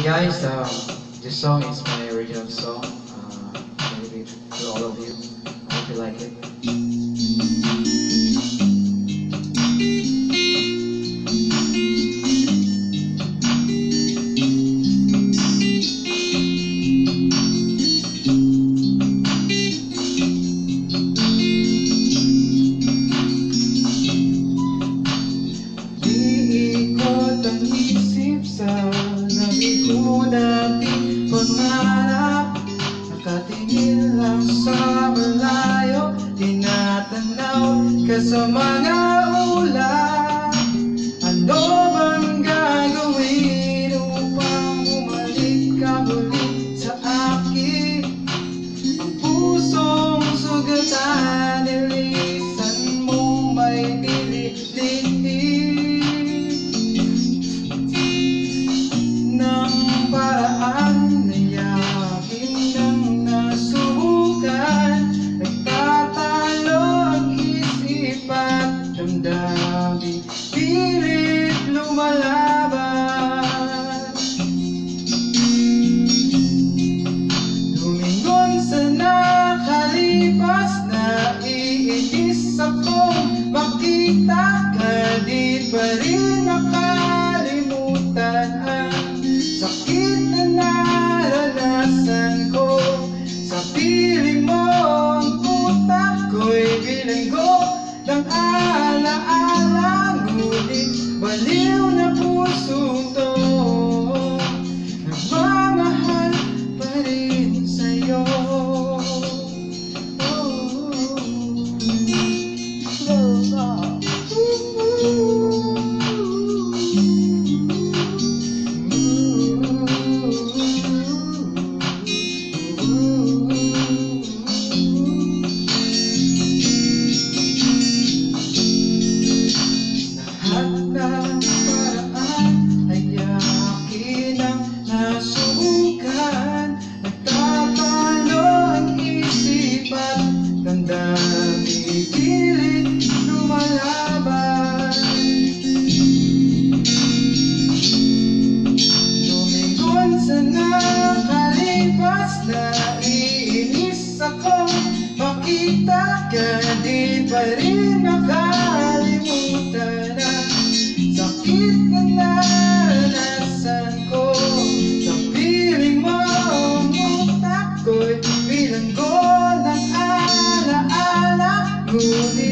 Hey guys, um, this song is my original song. Uh, maybe to all of you. I hope you like it. Nabigo nating pangarap Nakatingin lang sa malayo Tinatanaw ka sa mga damdamin Pilit lumalaban alaala Ngunit baliw na pa rin makalimutan ang sakit na naranasan ko. Sa piling mo ang utak ko'y bilanggo ng alaala Ngunit